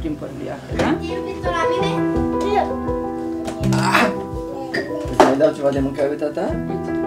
prin să-i părul lui da? Iubitul la mine? Ah! Îți mai dau ceva de mâncare, tata? Uite.